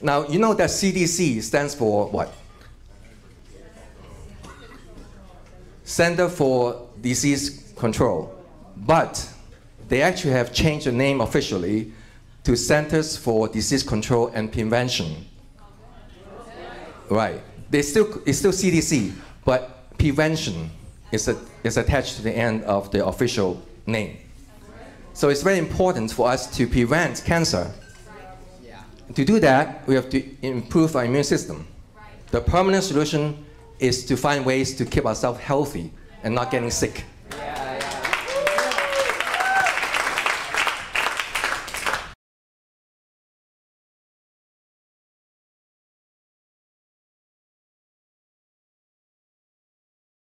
Now, you know that CDC stands for what? Center for Disease Control. But they actually have changed the name officially to Centers for Disease Control and Prevention. Right. They still, it's still CDC, but prevention is, a, is attached to the end of the official name. So it's very important for us to prevent cancer. To do that, we have to improve our immune system. The permanent solution is to find ways to keep ourselves healthy and not getting sick.